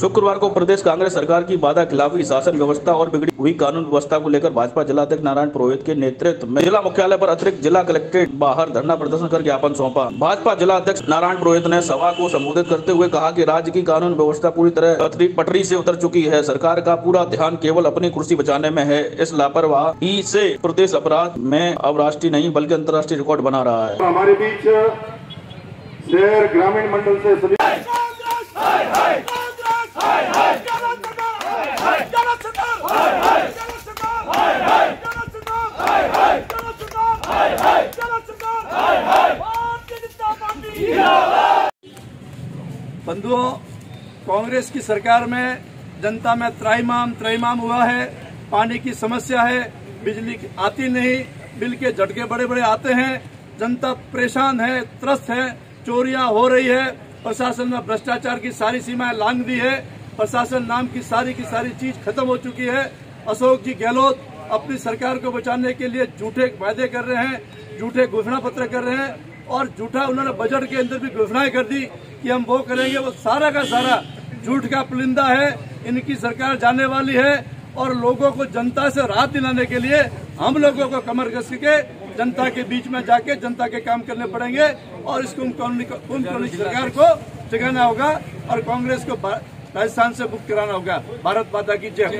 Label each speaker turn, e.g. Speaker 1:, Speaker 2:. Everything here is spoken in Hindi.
Speaker 1: शुक्रवार को प्रदेश कांग्रेस सरकार की वादा खिलाफी शासन व्यवस्था और बिगड़ी हुई कानून व्यवस्था को लेकर भाजपा जिला अध्यक्ष नारायण पुरोहित के नेतृत्व में जिला मुख्यालय पर अतिरिक्त जिला कलेक्ट्रेट बाहर धरना प्रदर्शन कर ज्ञापन सौंपा। भाजपा जिला अध्यक्ष नारायण पुरोहित ने सभा को संबोधित करते हुए कहा की राज्य की कानून व्यवस्था पूरी तरह पटरी पटरी से उतर चुकी है। सरकार का पूरा ध्यान केवल अपनी कुर्सी बचाने में है। इस लापरवाही से प्रदेश अपराध में अब राष्ट्रीय नहीं बल्कि अंतर्राष्ट्रीय रिकॉर्ड बना रहा है।
Speaker 2: हमारे बीच शहर ग्रामीण मंडल से सभी
Speaker 3: बंधुओं, कांग्रेस की सरकार में जनता में त्राईमाम त्राईमाम हुआ है, पानी की समस्या है, बिजली आती नहीं, बिल के झटके बड़े बड़े आते हैं, जनता परेशान है, त्रस्त है, चोरियाँ हो रही है, प्रशासन ने भ्रष्टाचार की सारी सीमाएँ लांग दी है, प्रशासन नाम की सारी की सारी चीज़ खत्म हो चुकी है। अशोक जी गहलोत अपनी सरकार को बचाने के लिए झूठे वायदे कर रहे हैं, झूठे घोषणा पत्र कर रहे हैं और झूठा उन्होंने बजट के अंदर भी घोषणाएँ कर दी। कि हम वो करेंगे, वो सारा का सारा झूठ का पुलिंदा है, इनकी सरकार जाने वाली है, और लोगों को जनता से राहत दिलाने के लिए हम लोगों को कमर कस के जनता के बीच में जाके जनता के काम करने पड़ेंगे, और इसको उन कॉलोनी उन कॉलोनी की सरकार को जगाना होगा, और कांग्रेस को राजस्थान से मुक्त कराना होगा। भारत माता की जय